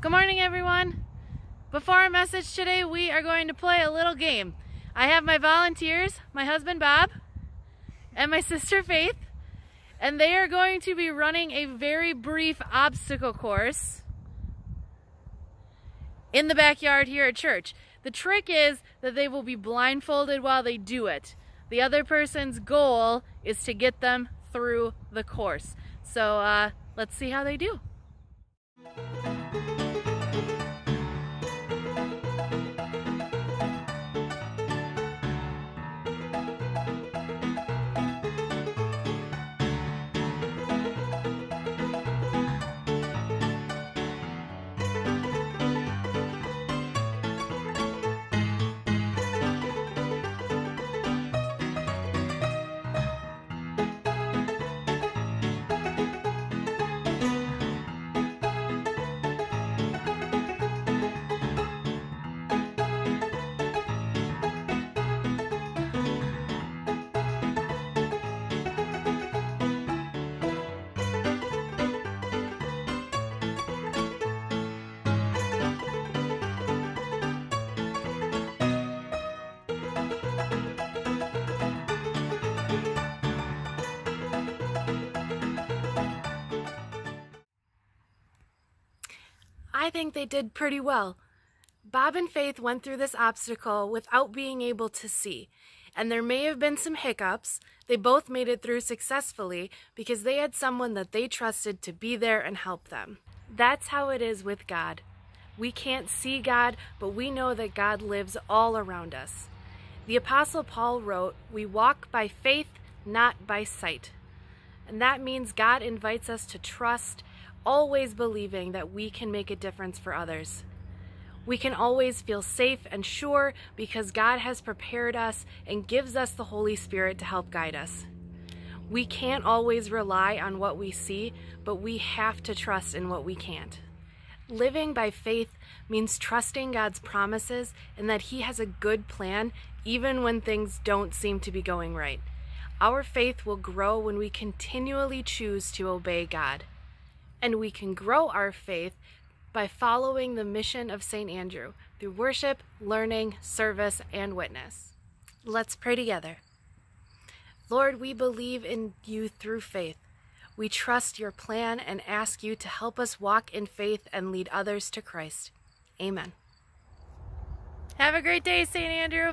Good morning, everyone. Before our message today, we are going to play a little game. I have my volunteers, my husband Bob, and my sister Faith, and they are going to be running a very brief obstacle course in the backyard here at church. The trick is that they will be blindfolded while they do it. The other person's goal is to get them through the course. So uh, let's see how they do. I think they did pretty well. Bob and Faith went through this obstacle without being able to see, and there may have been some hiccups. They both made it through successfully because they had someone that they trusted to be there and help them. That's how it is with God. We can't see God, but we know that God lives all around us. The Apostle Paul wrote, We walk by faith, not by sight. And that means God invites us to trust always believing that we can make a difference for others. We can always feel safe and sure because God has prepared us and gives us the Holy Spirit to help guide us. We can't always rely on what we see, but we have to trust in what we can't. Living by faith means trusting God's promises and that He has a good plan even when things don't seem to be going right. Our faith will grow when we continually choose to obey God and we can grow our faith by following the mission of St. Andrew through worship, learning, service, and witness. Let's pray together. Lord, we believe in you through faith. We trust your plan and ask you to help us walk in faith and lead others to Christ. Amen. Have a great day, St. Andrew.